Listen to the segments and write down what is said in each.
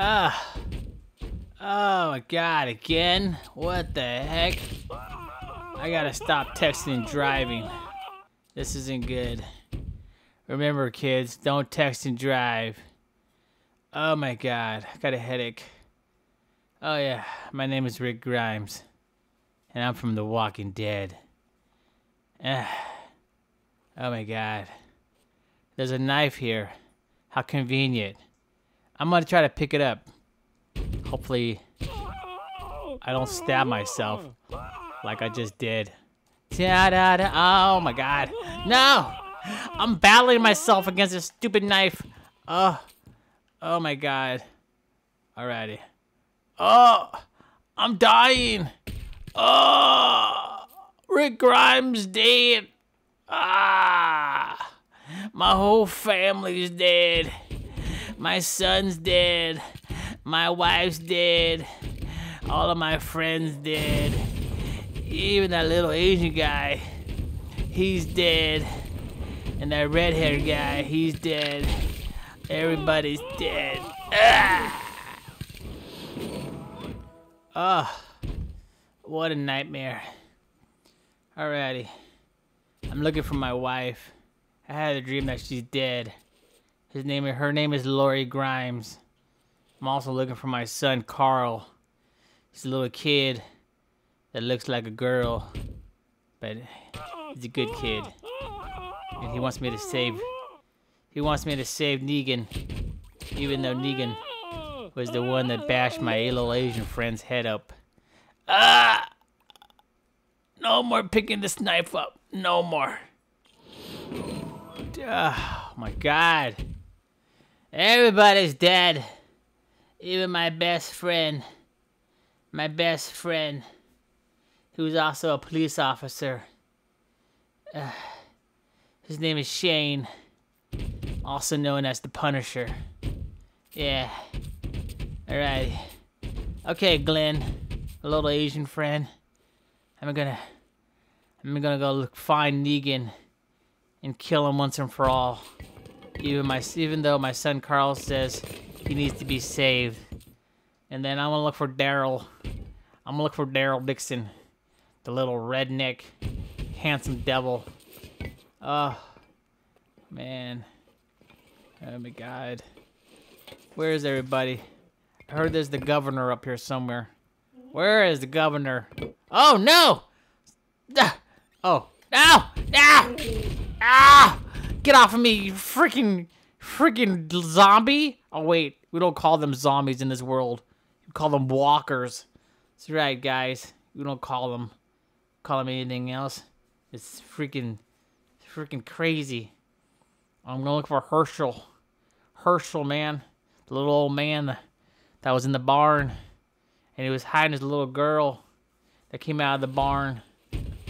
Ah. Oh my god, again? What the heck? I gotta stop texting and driving. This isn't good. Remember, kids, don't text and drive. Oh my god, I got a headache. Oh yeah, my name is Rick Grimes, and I'm from The Walking Dead. Ah. Oh my god. There's a knife here. How convenient. I'm gonna try to pick it up. Hopefully, I don't stab myself like I just did. Ta-da-da. Oh my god. No! I'm battling myself against this stupid knife. Oh. Oh my god. Alrighty. Oh! I'm dying! Oh! Rick Grimes dead! Ah! My whole family's dead. My son's dead. My wife's dead. All of my friends dead. Even that little Asian guy, he's dead. And that red-haired guy, he's dead. Everybody's dead. Ah! Oh, what a nightmare. Alrighty. I'm looking for my wife. I had a dream that she's dead. His name, her name is Lori Grimes. I'm also looking for my son Carl. He's a little kid that looks like a girl, but he's a good kid. And he wants me to save. He wants me to save Negan, even though Negan was the one that bashed my little Asian friend's head up. Ah! No more picking this knife up. No more. Oh my god. Everybody's dead. Even my best friend. My best friend. Who's also a police officer. Uh, his name is Shane. Also known as the Punisher. Yeah. Alright. Okay, Glenn. A little Asian friend. I'm gonna... I'm gonna go look, find Negan and kill him once and for all. Even my, even though my son Carl says he needs to be saved. And then I'm gonna look for Daryl. I'm gonna look for Daryl Dixon, the little redneck, handsome devil. Oh, man. Oh my God. Where is everybody? I heard there's the governor up here somewhere. Where is the governor? Oh no! Ah! Oh no! No! Ah! Get off of me, you freaking, freaking zombie! Oh wait, we don't call them zombies in this world. We call them walkers. That's right, guys. We don't call them, call them anything else. It's freaking, freaking crazy. I'm gonna look for Hershel. Hershel, man, the little old man that was in the barn, and he was hiding his little girl that came out of the barn.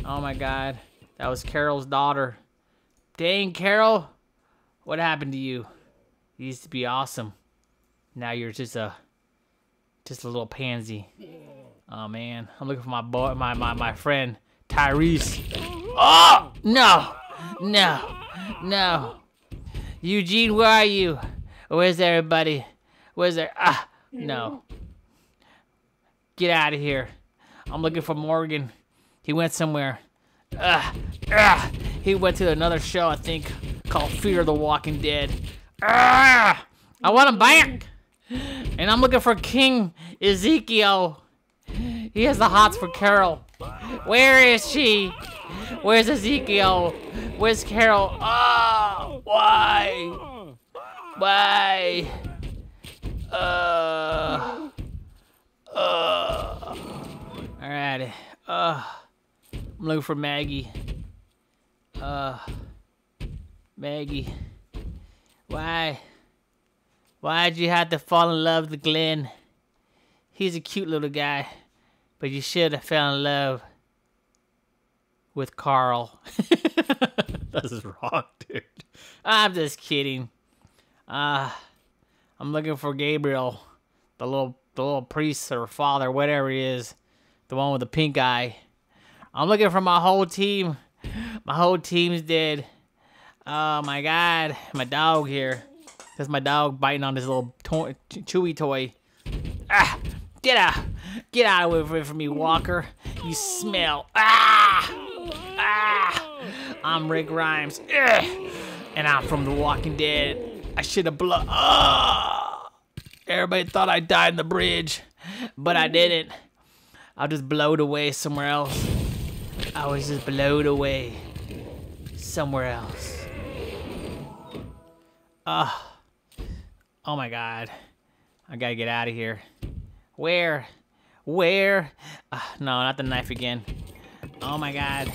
Oh my God, that was Carol's daughter. Dang, Carol, what happened to you? You used to be awesome. Now you're just a, just a little pansy. Oh man, I'm looking for my boy, my my my friend Tyrese. Oh no, no, no. Eugene, where are you? Where's everybody? Where's there? Ah, no. Get out of here. I'm looking for Morgan. He went somewhere. Ah, ah. He went to another show, I think, called Fear of the Walking Dead. Ah, I want him back. And I'm looking for King Ezekiel. He has the hots for Carol. Where is she? Where's Ezekiel? Where's Carol? Oh, why? Why? Uh. Uh. Alright. Uh. I'm looking for Maggie. Uh. Maggie. Why? Why'd you have to fall in love with Glenn? He's a cute little guy. But you should have fell in love with Carl. this is wrong, dude. I'm just kidding. Uh, I'm looking for Gabriel, the little the little priest or father, whatever he is, the one with the pink eye. I'm looking for my whole team. My whole team's dead. Oh my god, my dog here. That's my dog biting on this little toy, chewy toy. Ah, get out. Get out of here from me, Walker. You smell. Ah! Ah! I'm Rick Grimes. Ugh. And I'm from The Walking Dead. I should have blown. Ah! Everybody thought I died in the bridge, but I didn't. I just blowed away somewhere else. I was just blowed away somewhere else. Ah. Oh my god. I gotta get out of here. Where? Where? Uh, no, not the knife again. Oh my god.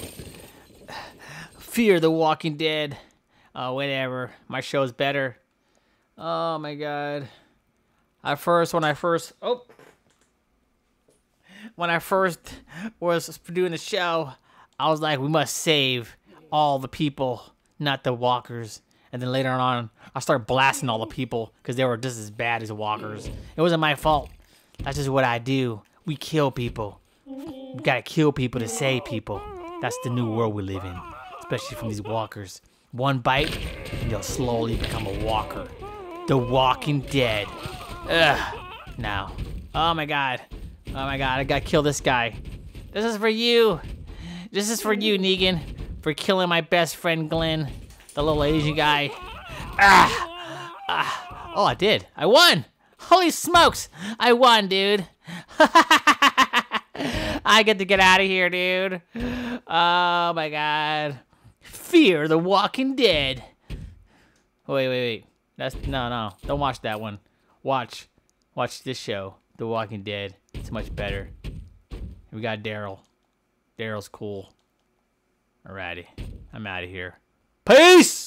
Fear the Walking Dead. Oh, whatever. My show's better. Oh my god. At first, when I first, oh, when I first was doing the show, I was like, we must save all the people, not the walkers. And then later on, I started blasting all the people because they were just as bad as walkers. It wasn't my fault. That's just what I do. We kill people. We gotta kill people to save people. That's the new world we live in, especially from these walkers. One bite, and you'll slowly become a walker. The Walking Dead. Ugh. Now. Oh my god. Oh my god, I gotta kill this guy. This is for you. This is for you, Negan. For killing my best friend, Glenn. The little Asian guy. Ah! ah. Oh, I did. I won! Holy smokes! I won, dude. I get to get out of here, dude. Oh my god. Fear the Walking Dead. Wait, wait, wait. That's no, no. Don't watch that one. Watch, watch this show, The Walking Dead. It's much better. We got Daryl. Daryl's cool. Alrighty, I'm out of here. Peace.